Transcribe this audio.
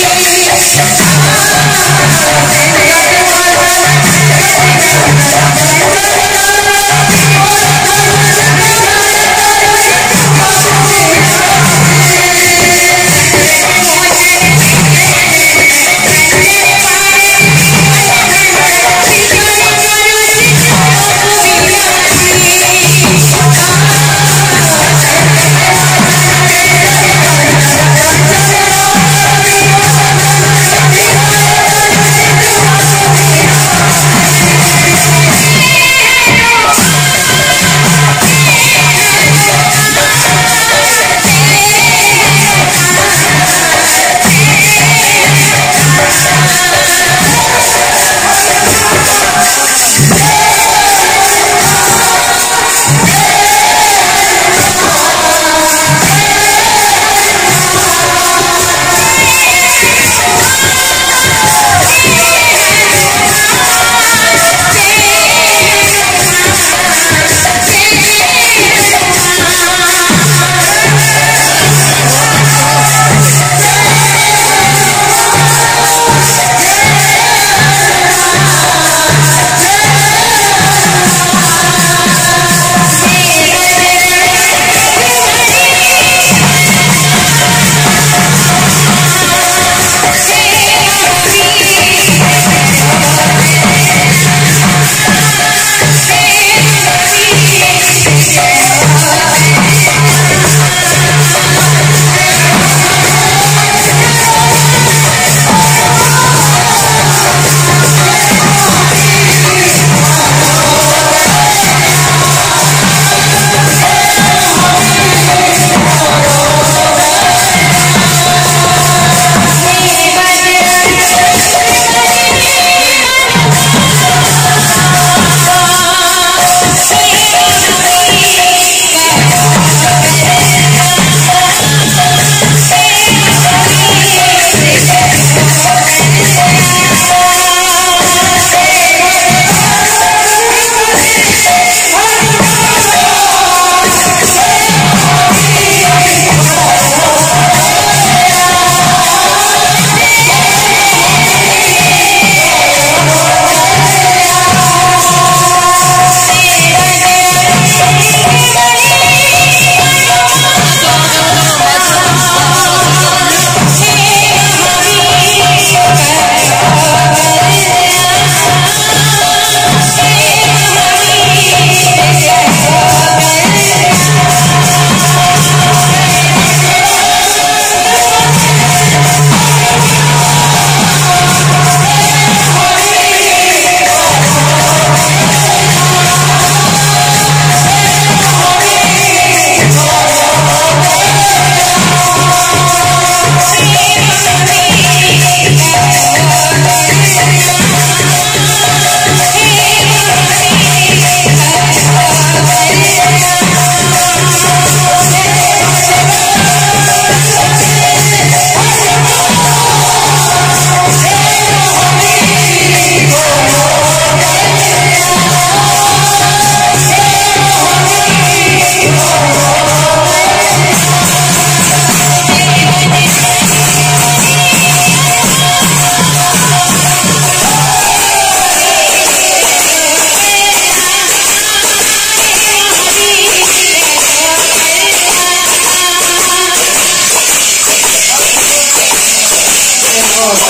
yeah. Dios.